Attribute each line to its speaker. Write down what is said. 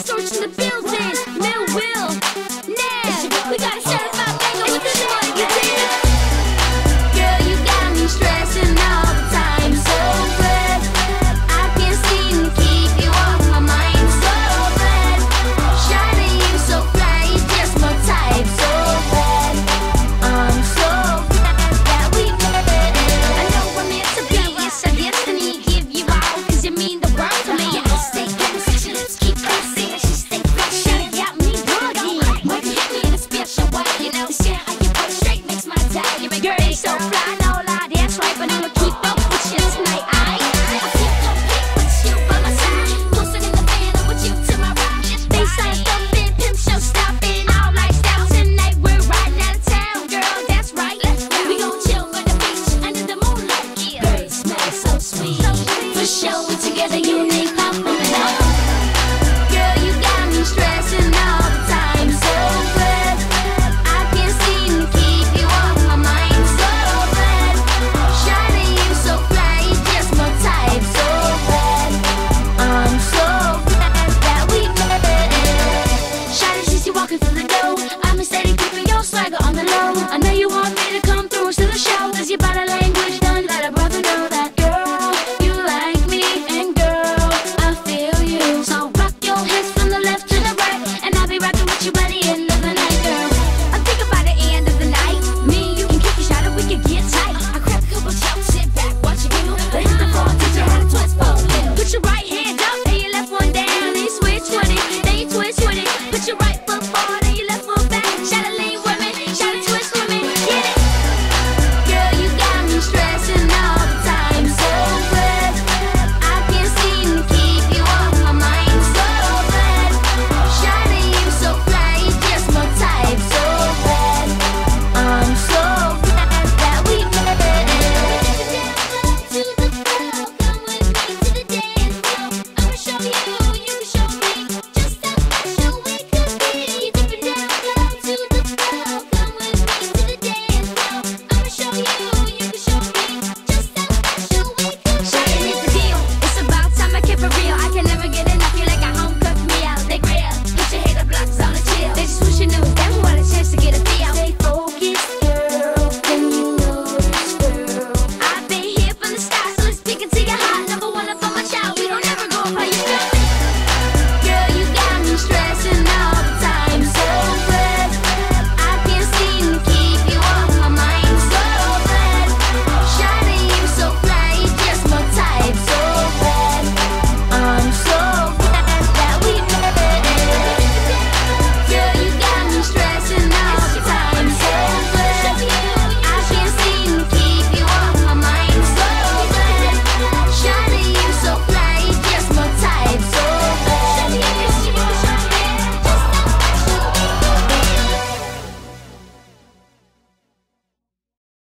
Speaker 1: Storage in the so fly, picture right